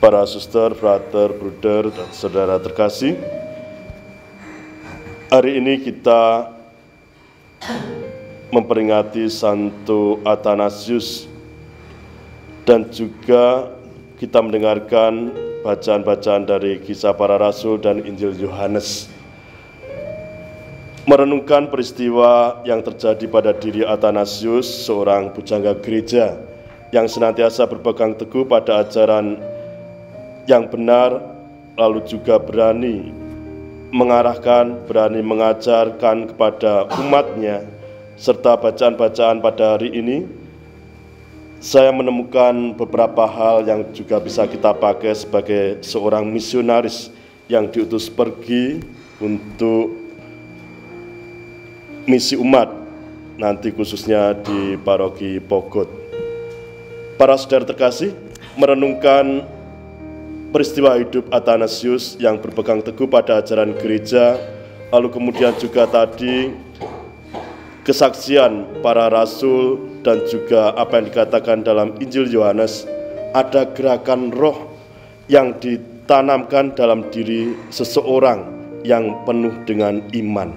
para suster, frater, bruder, dan saudara terkasih. Hari ini kita memperingati Santo Athanasius dan juga kita mendengarkan bacaan-bacaan dari kisah para rasul dan Injil Yohanes. Merenungkan peristiwa yang terjadi pada diri Athanasius, seorang pujangga gereja yang senantiasa berpegang teguh pada ajaran yang benar, lalu juga berani mengarahkan, berani mengajarkan kepada umatnya, serta bacaan-bacaan pada hari ini, saya menemukan beberapa hal yang juga bisa kita pakai sebagai seorang misionaris yang diutus pergi untuk misi umat, nanti khususnya di paroki Pogot. Para saudara terkasih, merenungkan peristiwa hidup Athanasius yang berpegang teguh pada ajaran gereja, lalu kemudian juga tadi kesaksian para rasul dan juga apa yang dikatakan dalam Injil Yohanes, ada gerakan roh yang ditanamkan dalam diri seseorang yang penuh dengan iman.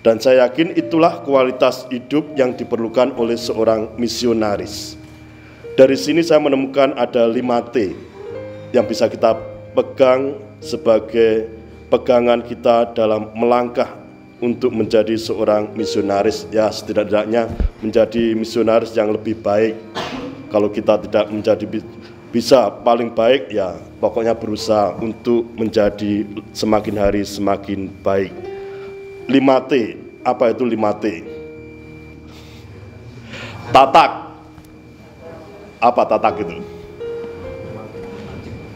Dan saya yakin itulah kualitas hidup yang diperlukan oleh seorang misionaris. Dari sini saya menemukan ada 5T yang bisa kita pegang sebagai pegangan kita dalam melangkah untuk menjadi seorang misionaris. Ya setidaknya menjadi misionaris yang lebih baik. Kalau kita tidak menjadi bisa paling baik ya pokoknya berusaha untuk menjadi semakin hari semakin baik. 5T apa itu 5T tatak. Apa Tatak itu?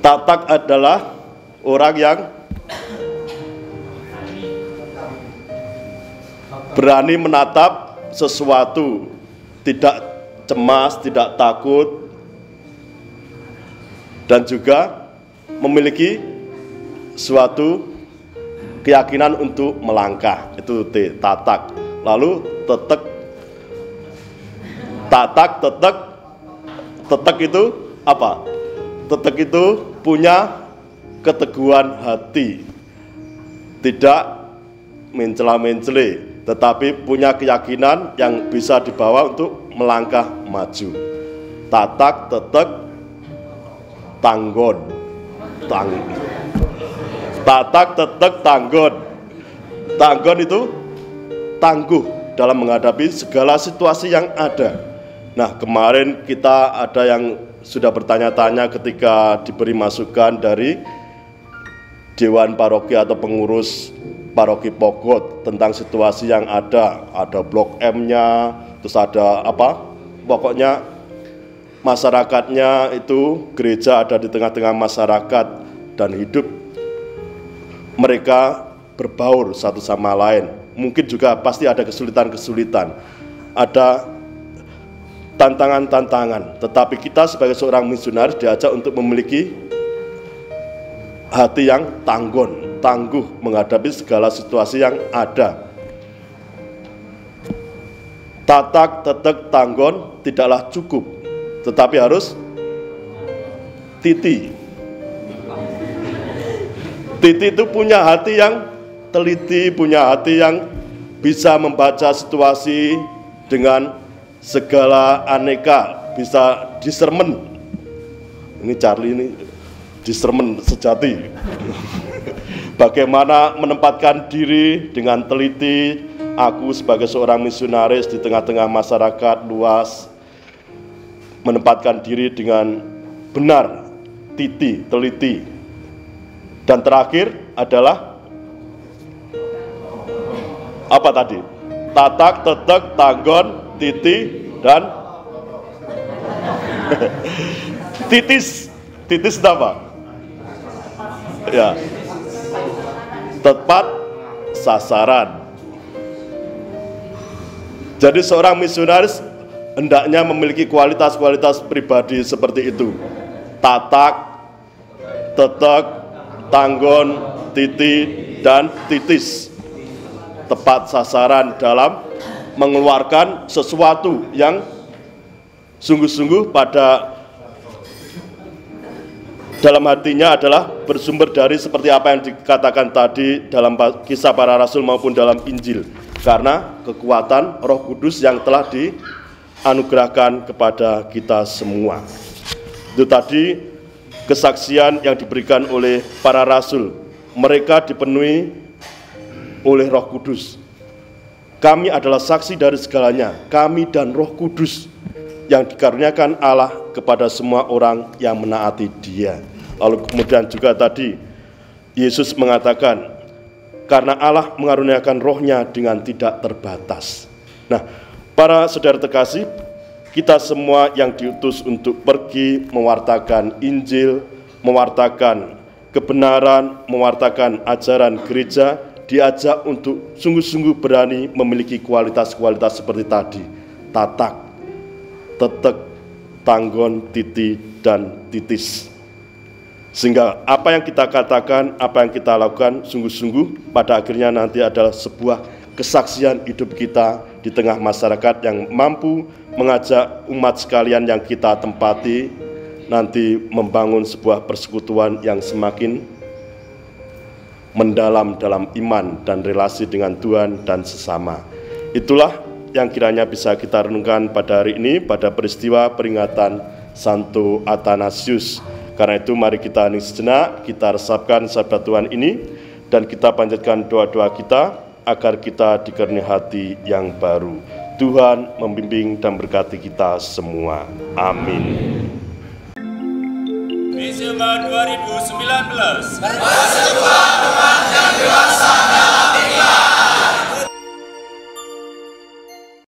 Tatak adalah orang yang berani menatap sesuatu, tidak cemas, tidak takut, dan juga memiliki suatu keyakinan untuk melangkah. Itu T, tatak. Lalu tetek, tatak, tetek, Tetek itu apa? Tetek itu punya keteguhan hati. Tidak mencela-mencele, tetapi punya keyakinan yang bisa dibawa untuk melangkah maju. Tatak, tetek, tanggon. Tang. Tatak, tetek, tanggon. Tanggon itu tangguh dalam menghadapi segala situasi yang ada Nah, kemarin kita ada yang sudah bertanya-tanya ketika diberi masukan dari Dewan Paroki atau pengurus Paroki Pogot tentang situasi yang ada. Ada Blok M-nya, terus ada apa? Pokoknya masyarakatnya itu gereja ada di tengah-tengah masyarakat dan hidup mereka berbaur satu sama lain. Mungkin juga pasti ada kesulitan-kesulitan. Ada tantangan-tantangan. Tetapi kita sebagai seorang misionaris diajak untuk memiliki hati yang tanggun, tangguh menghadapi segala situasi yang ada. Tatak, tetek, tanggon tidaklah cukup, tetapi harus titi. Titi itu punya hati yang teliti, punya hati yang bisa membaca situasi dengan segala aneka bisa disermen. Ini Charlie ini disermen sejati. Bagaimana menempatkan diri dengan teliti aku sebagai seorang misionaris di tengah-tengah masyarakat luas menempatkan diri dengan benar titi teliti. Dan terakhir adalah apa tadi? Tatak tetek tanggon titi dan titis titis apa ya. Tepat sasaran. Jadi seorang misionaris hendaknya memiliki kualitas-kualitas pribadi seperti itu. Tatak tetek tanggon titi dan titis. Tepat sasaran dalam mengeluarkan sesuatu yang sungguh-sungguh pada dalam hatinya adalah bersumber dari seperti apa yang dikatakan tadi dalam kisah para rasul maupun dalam Injil karena kekuatan Roh Kudus yang telah dianugerahkan kepada kita semua. Itu tadi kesaksian yang diberikan oleh para rasul. Mereka dipenuhi oleh Roh Kudus. Kami adalah saksi dari segalanya, kami dan Roh Kudus yang dikaruniakan Allah kepada semua orang yang menaati Dia. Lalu kemudian juga tadi Yesus mengatakan, karena Allah mengaruniakan rohnya dengan tidak terbatas. Nah, para saudara terkasih, kita semua yang diutus untuk pergi mewartakan Injil, mewartakan kebenaran, mewartakan ajaran gereja, diajak untuk sungguh-sungguh berani memiliki kualitas-kualitas seperti tadi, tatak, tetek, tanggon, titi, dan titis. Sehingga apa yang kita katakan, apa yang kita lakukan sungguh-sungguh pada akhirnya nanti adalah sebuah kesaksian hidup kita di tengah masyarakat yang mampu mengajak umat sekalian yang kita tempati nanti membangun sebuah persekutuan yang semakin mendalam dalam iman dan relasi dengan Tuhan dan sesama. Itulah yang kiranya bisa kita renungkan pada hari ini pada peristiwa peringatan Santo Athanasius karena itu mari kita hening sejenak, kita resapkan sabda Tuhan ini dan kita panjatkan doa-doa kita agar kita dikerni hati yang baru. Tuhan membimbing dan berkati kita semua. Amin. Misi 2019 Bersekutu umat yang dewasa